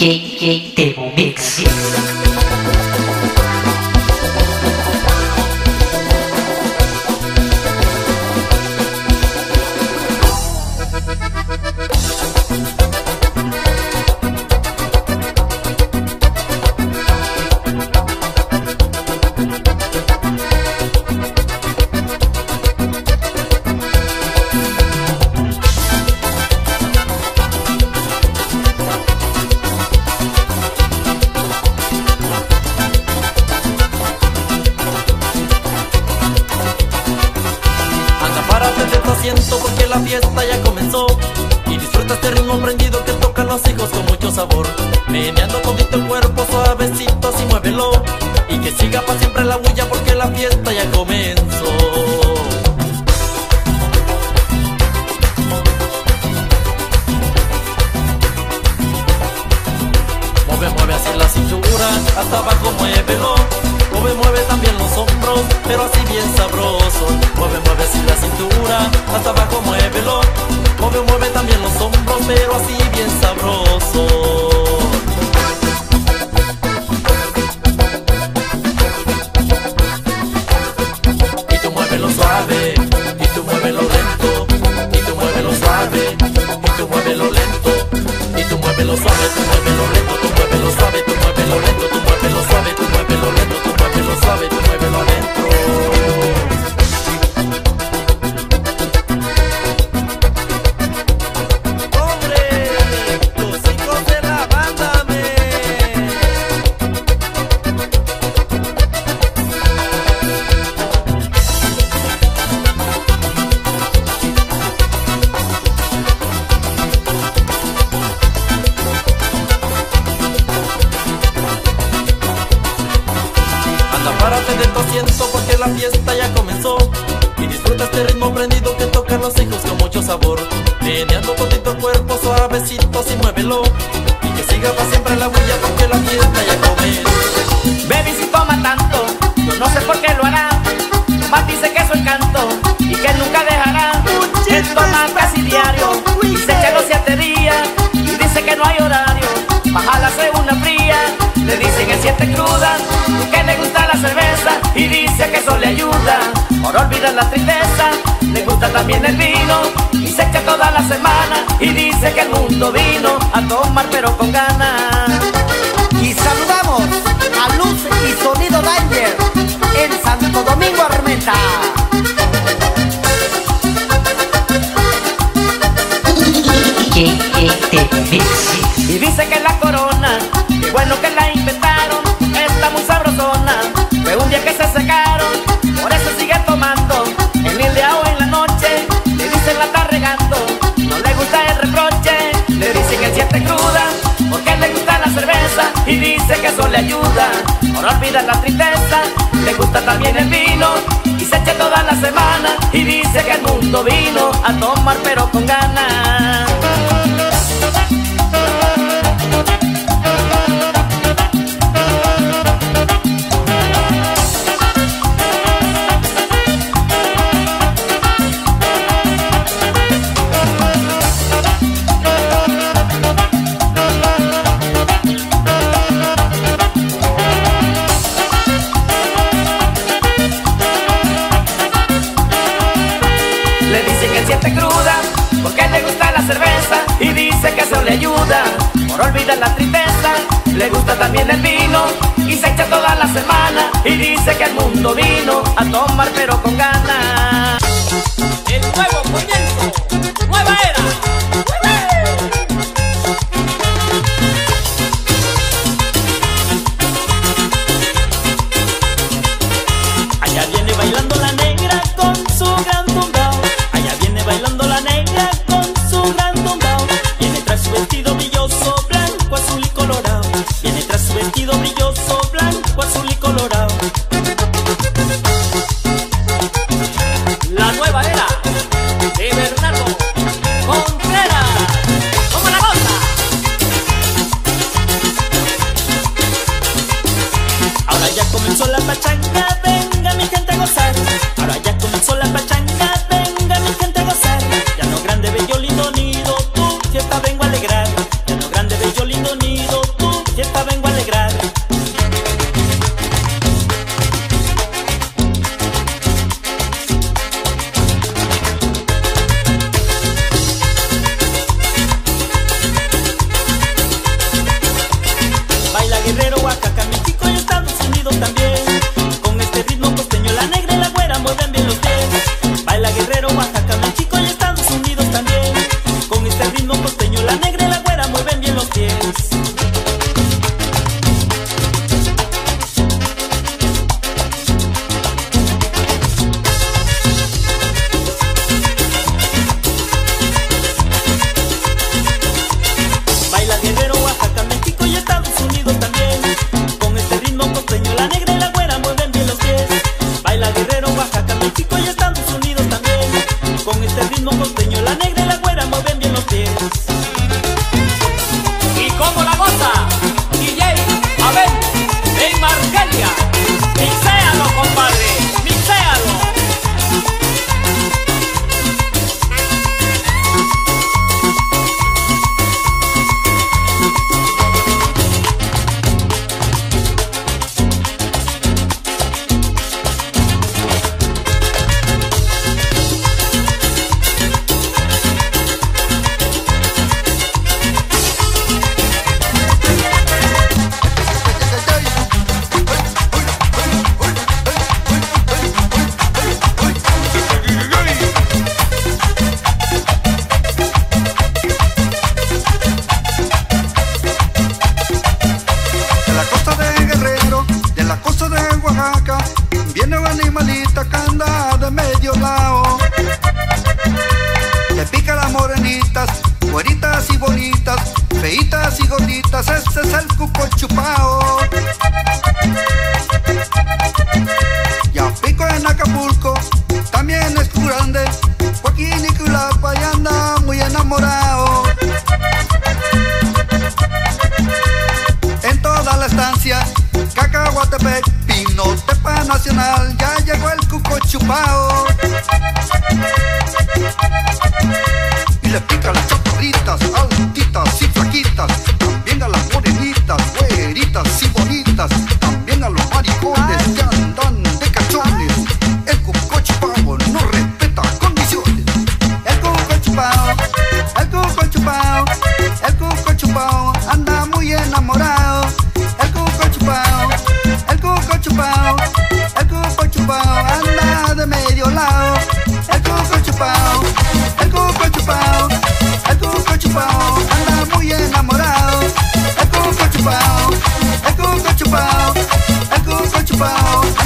DJ table Mix. cruda, que le gusta la cerveza y dice que eso le ayuda por olvidar la tristeza. Le gusta también el vino y se echa toda la semana y dice que el mundo vino a tomar pero con ganas. Y saludamos a Luz y Sonido Danger en Santo Domingo Armenta. Y este dice que la corona, qué bueno que la inventaron le ayuda. Ahora olvida la tristeza, le gusta también el vino. Y se echa toda la semana y dice que el mundo vino A tomar pero con ganas. le gusta también el vino y se echa toda la semana y dice que el mundo vino a tomar pero con ganas. El nuevo era. chupao, el cuco chupao, el cuco chupao, anda muy enamorado. El cuco chupao, el cuco chupao, el cuco chupao, anda de medio lado. El cuco chupao, el cuco chupao, el cuco chupao, anda muy enamorado. El cuco chupao, el cuco chupao, el cuco chupao.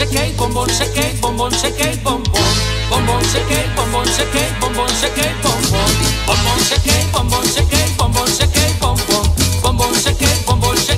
se cake, bombón se cake, bombón se cake, bombón. Bombón se cake, bombón se cake, bombón se cake, bombón. Bombón se cake, bombón se cake, bombón se cake, bombón. Bombón se cake, bombón se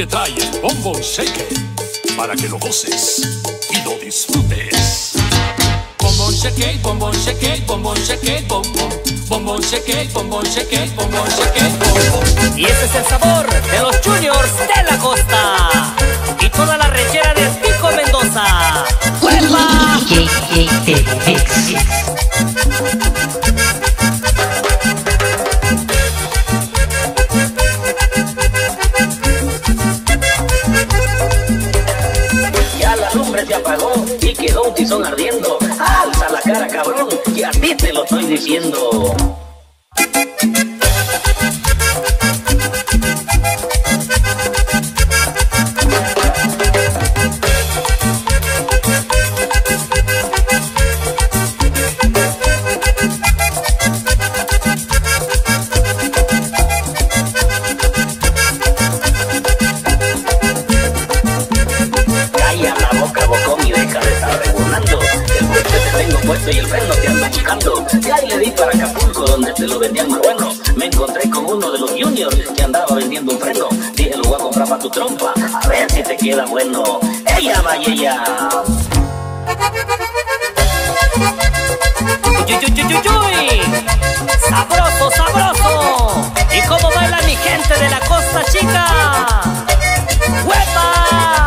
el bombón shaker para que lo goces y lo disfrutes. Bombón shake it, bombón shake it, bombón shake it, bombón. Bombón shake it, bombón shake it, bombón shake it, bombón. Y ese es el sabor de los Juniors de la costa. Y toda la rechera de Pico Mendoza. ¡Huepa! Y quedó un tizón ardiendo. Alza la cara, cabrón, que a ti te lo estoy diciendo. Puesto y el freno te anda buscando. Ya ahí le di para Acapulco, donde te lo vendían más bueno. Me encontré con uno de los juniors que andaba vendiendo un freno. Dije, lo voy a comprar para tu trompa, a ver si te queda bueno. ¡Ella, vaya ella! Sabroso, sabroso. ¿Y cómo baila mi gente de la costa chica? ¡Huepa!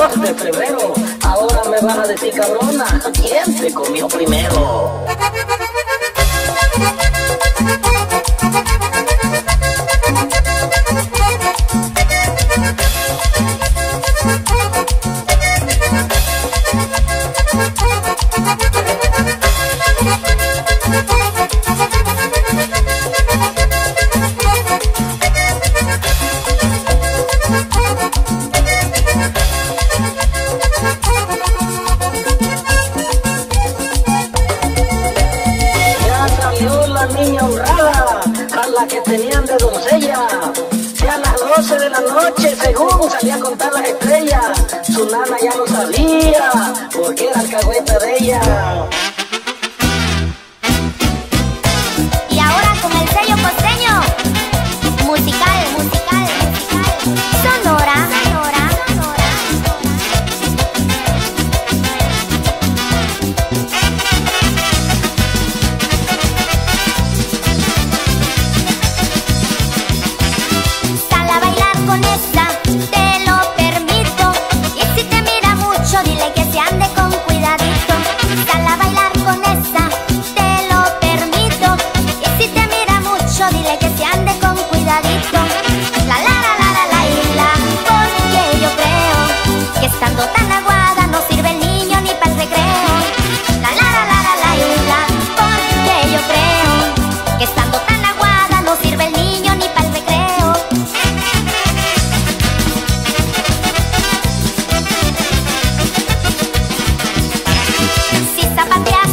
2 de febrero. Ahora me van a decir cabrona, ¿quién se comió primero? Según salía a contar las estrellas, su nana ya no sabía, porque era alcahueta de ella.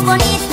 bonito.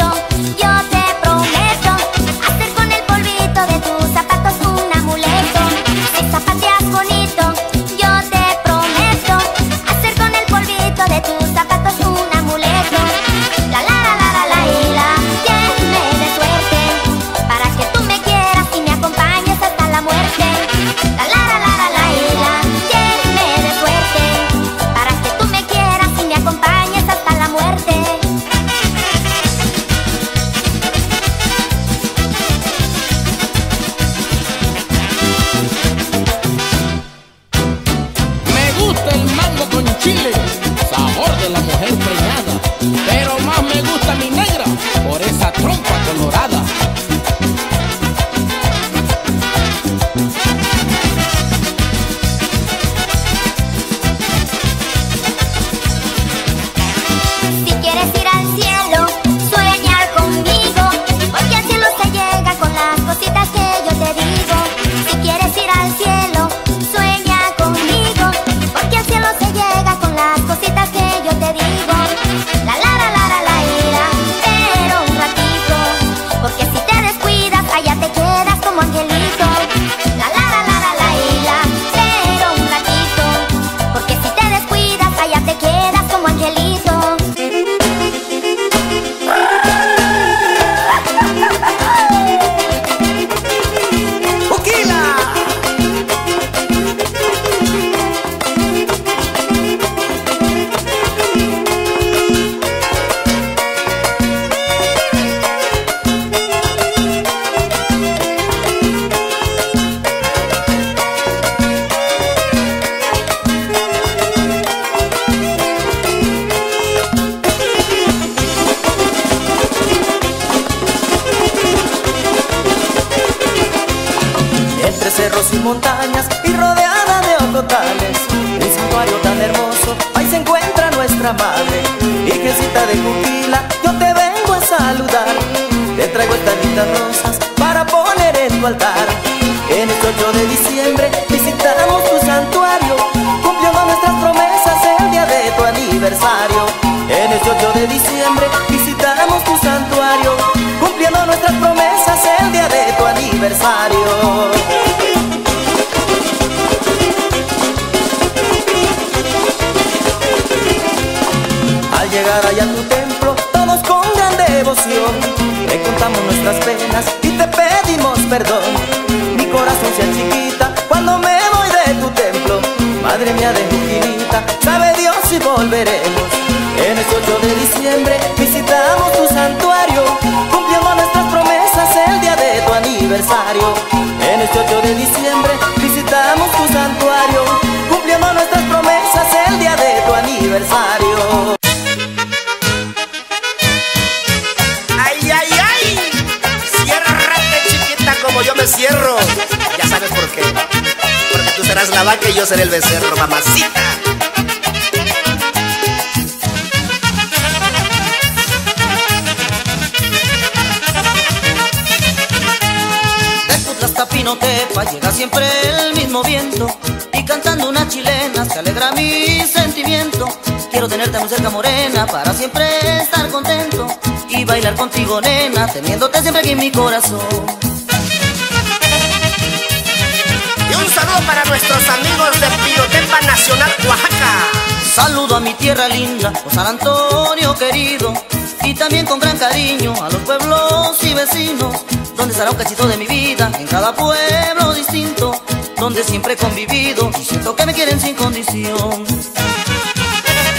Al llegar allá a tu templo, todos con gran devoción, te contamos nuestras penas y te pedimos perdón. Mi corazón sea chiquita cuando me voy de tu templo, madre mía de Juquilita, sabe Dios si volveremos. En este 8 de diciembre visitamos tu santuario, aniversario. En este 8 de diciembre visitamos tu santuario, cumpliendo nuestras promesas el día de tu aniversario. ¡Ay, ay, ay! Ciérrate, chiquita, como yo me cierro. Ya sabes por qué. Porque tú serás la vaca y yo seré el becerro, mamacita. Pinotepa llega siempre el mismo viento. Y cantando una chilena se alegra mi sentimiento. Quiero tenerte muy cerca morena para siempre estar contento. Y bailar contigo nena, teniéndote siempre aquí en mi corazón. Y un saludo para nuestros amigos de Pirotepa Nacional, Oaxaca. Saludo a mi tierra linda, oh San Antonio querido. Y también con gran cariño a los pueblos y vecinos Donde estará un cachito de mi vida, en cada pueblo distinto Donde siempre he convivido y siento que me quieren sin condición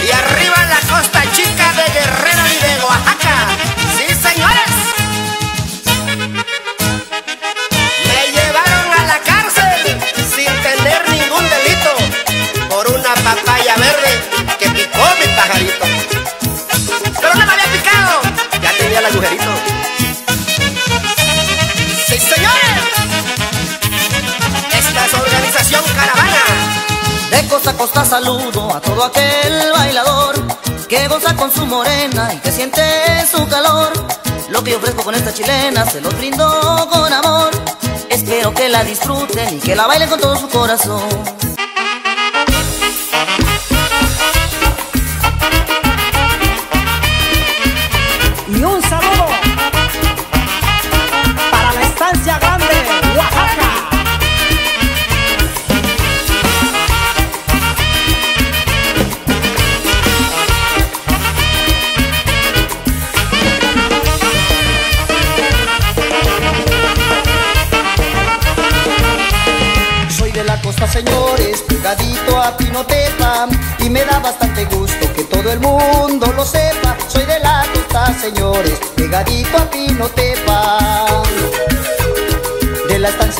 Y arriba la costa chica de Guerrero y de Oaxaca. ¡Sí, señores! Me llevaron a la cárcel sin tener ningún delito por una papaya verde que picó mi pajarito. Pero no me había picado, ya tenía el agujerito. Saludo a todo aquel bailador Que goza con su morena y que siente su calor. Lo que ofrezco con esta chilena se los brindo con amor. Espero que la disfruten y que la bailen con todo su corazón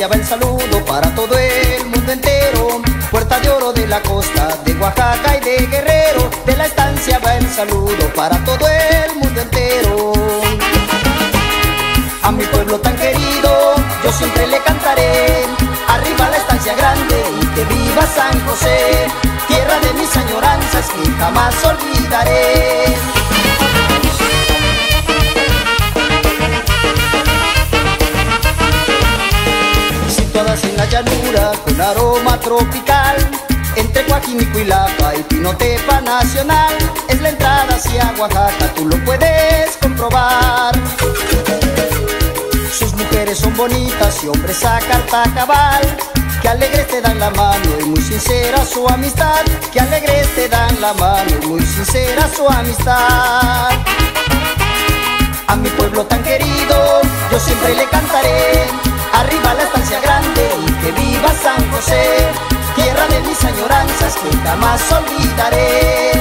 Va el saludo para todo el mundo entero Puerta de oro de la costa, de Oaxaca y de Guerrero De la estancia va el saludo para todo el mundo entero a mi pueblo tan querido, yo siempre le cantaré. Arriba la estancia grande y que viva San José, tierra de mis añoranzas que jamás olvidaré. En la llanura con aroma tropical, entre Coajimico y Lapa y Pinotepa Nacional, es la entrada hacia Oaxaca, tú lo puedes comprobar. Sus mujeres son bonitas y hombres a carta cabal. Que alegres te dan la mano y muy sincera su amistad. Que alegres te dan la mano y muy sincera su amistad. A mi pueblo tan querido yo siempre le cantaré Arriba la estancia grande y que viva San José Tierra de mis añoranzas que jamás olvidaré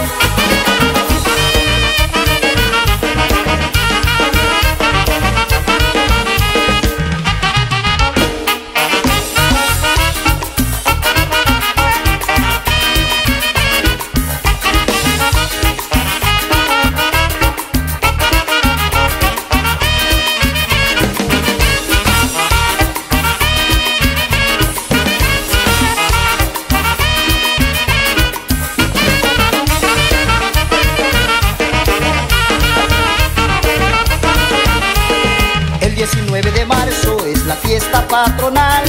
patronal.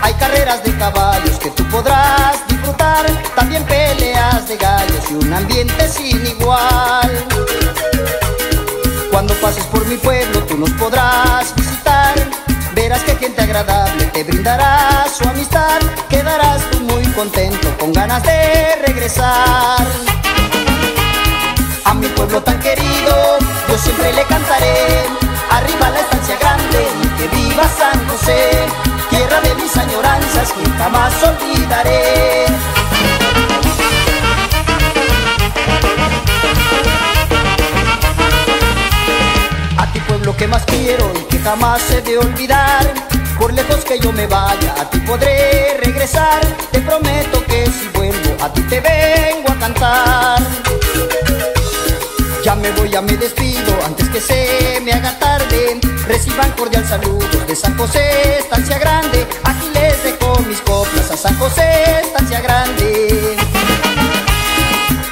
Hay carreras de caballos que tú podrás disfrutar, también peleas de gallos y un ambiente sin igual. Cuando pases por mi pueblo tú nos podrás visitar, verás que gente agradable te brindará su amistad, quedarás tú muy contento con ganas de regresar. A mi pueblo tan querido yo siempre le cantaré, arriba la Tierra de mis añoranzas que jamás olvidaré. A ti pueblo que más quiero y que jamás he de olvidar, por lejos que yo me vaya, a ti podré regresar, te prometo que si vuelvo, a ti te vengo a cantar. Ya me voy, ya me despido, antes que se me haga tarde. Reciban cordial saludos de San José, estancia grande. Aquí les dejo mis coplas a San José, estancia grande.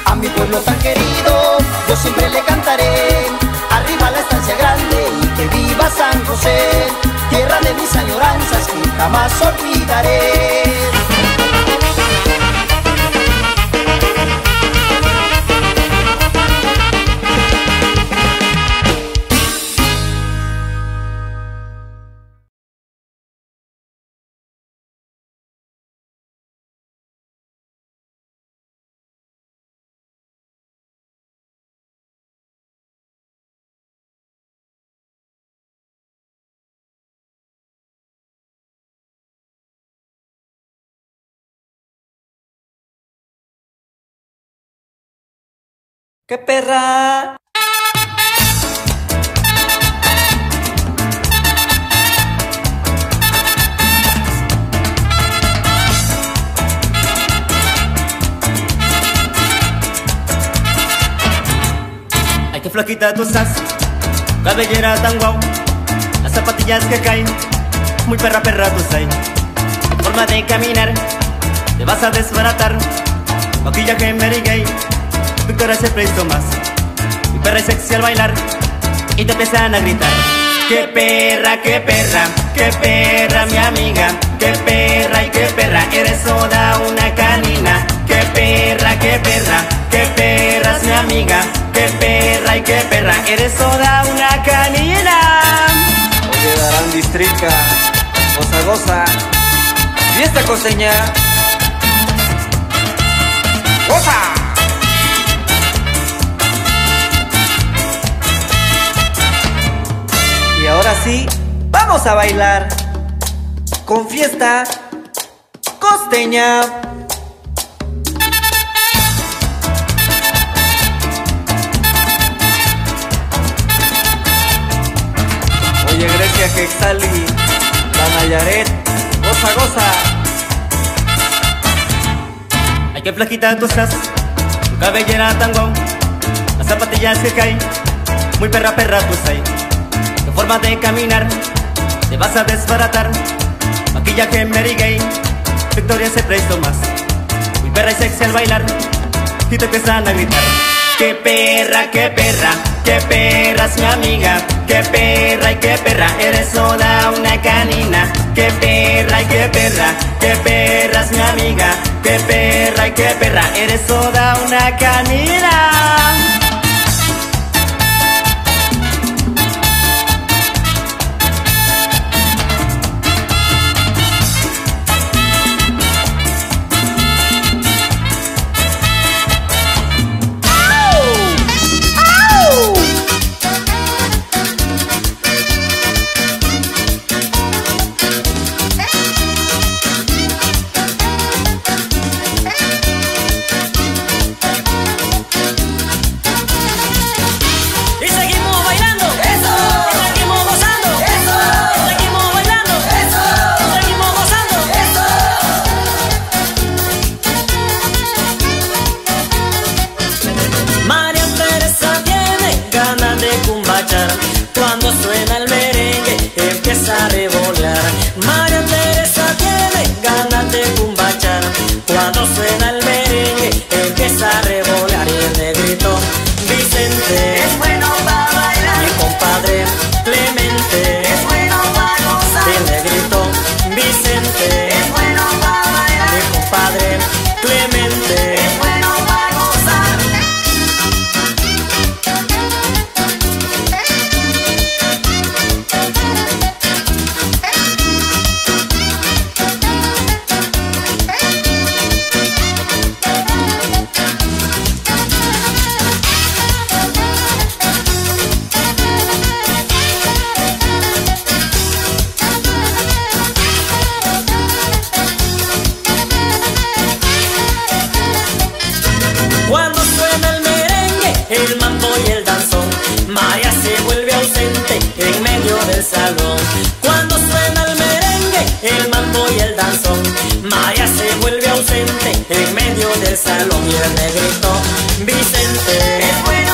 A mi pueblo tan querido, yo siempre le cantaré. Arriba la estancia grande y que viva San José, tierra de mis añoranzas que jamás olvidaré. ¡Qué perra! Ay, qué flaquita tú estás, cabellera tan guau, las zapatillas que caen, muy perra perra tú estás. Forma de caminar, te vas a desbaratar, maquillaje Mary Gay, Victoria se prestó más, mi perra es sexy al bailar, y te empiezan a gritar. Qué perra, qué perra, qué perra mi amiga, qué perra y qué perra, eres toda una canina. Qué perra, qué perra, qué perra mi amiga, qué perra y qué perra, eres toda una canina. Oye, darán districa, goza, goza. Fiesta costeña. ¡Goza! Y ahora sí, vamos a bailar con fiesta costeña. Oye, Grecia Quexali, la Nayaret, goza, goza. Ay, qué flaquita tú estás, tu cabellera tan guau, las zapatillas que caen, muy perra perra tú estás. Forma de caminar, te vas a desbaratar, maquillaje Mary Gay, Victoria se prestó más, muy perra y sexy al bailar, y te empiezan a gritar. Qué perra, qué perra, qué perra es mi amiga, qué perra y qué perra, eres toda una canina. Qué perra y qué perra, qué perra es mi amiga, qué perra y qué perra, eres toda una canina. en medio del salón y el negrito Vicente. Es bueno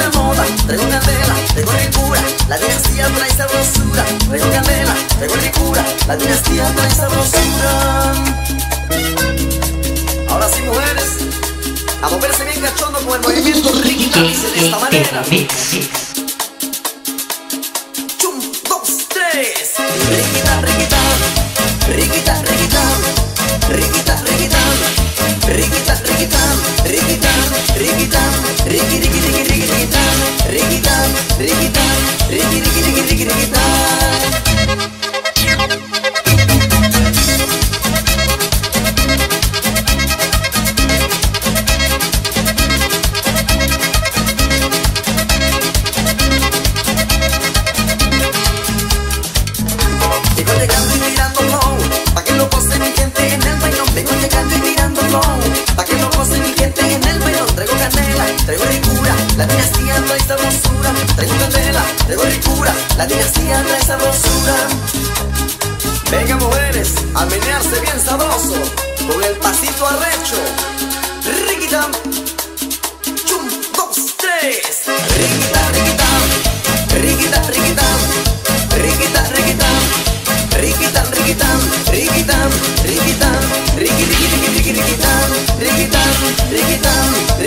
de moda, traigo candela, traigo ricura, la dinastía trae sabrosura, traigo candela, traigo ricura, la dinastía trae sabrosura. Ahora sí, mujeres, a moverse bien cachondo con el movimiento Ricky de esta manera. Dos, tres. Riquitán, riquitán, riqui, riqui, riqui, riqui, riquitán con el pasito arrecho. Riquitam, chum, dos, tres. Riquita, riquitam, riquita, riquitam, riquita, riquitam, riquitam, riquitam, riquitam, riquitam, riquitam, riquitam, riquitam, riquitam, riquitam,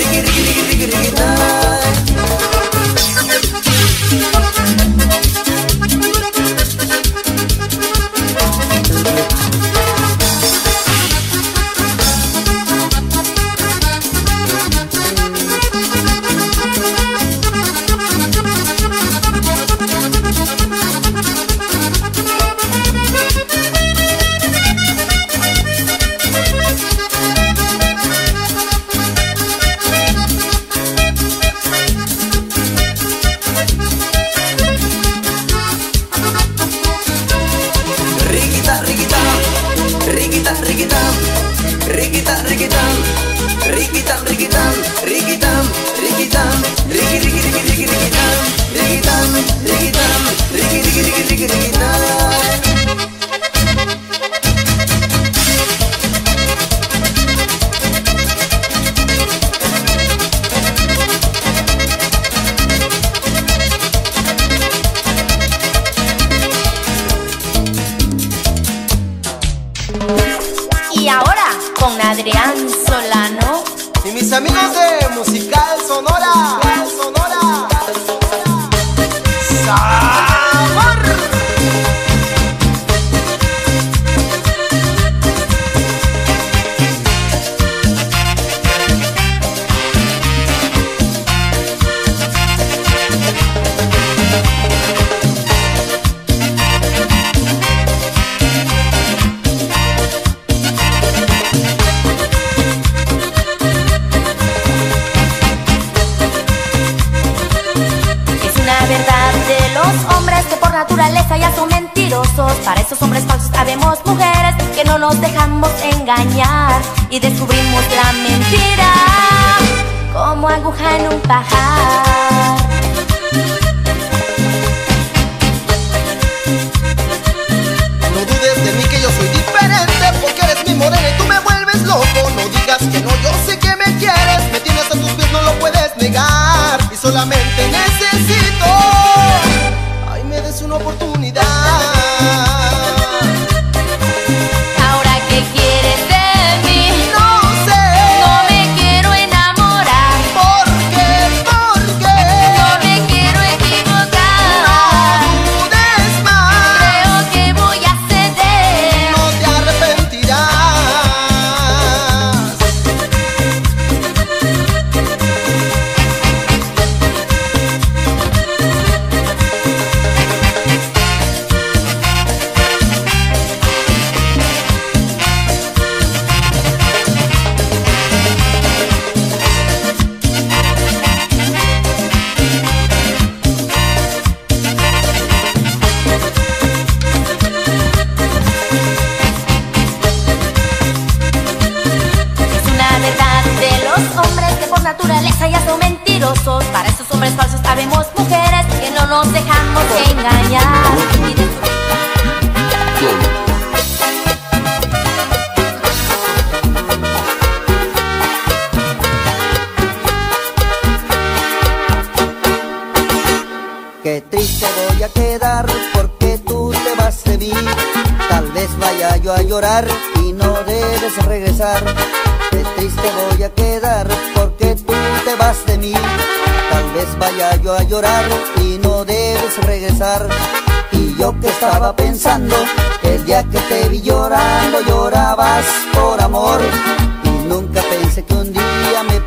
amigos de Musical y descubrimos la mentira como aguja en un pajar. Qué triste voy a quedar porque tú te vas de mí. Tal vez vaya yo a llorar y no debes regresar. Qué triste voy a quedar porque tú te vas de mí. Tal vez vaya yo a llorar y no debes regresar. Y yo que estaba pensando el día que te vi llorando llorabas por amor. Y nunca pensé que un día me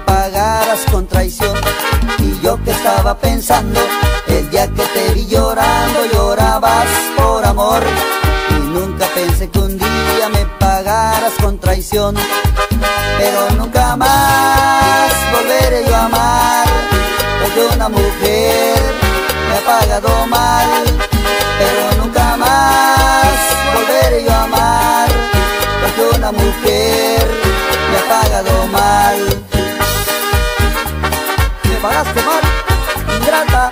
con traición. Y yo que estaba pensando el día que te vi llorando llorabas por amor. Y nunca pensé que un día me pagaras con traición. Pero nunca más volveré yo a amar. Porque una mujer me ha pagado mal. Pero nunca más volveré yo a amar. Porque una mujer me ha pagado mal. Me pagaste mal, ingrata,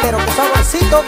pero qué saborcito.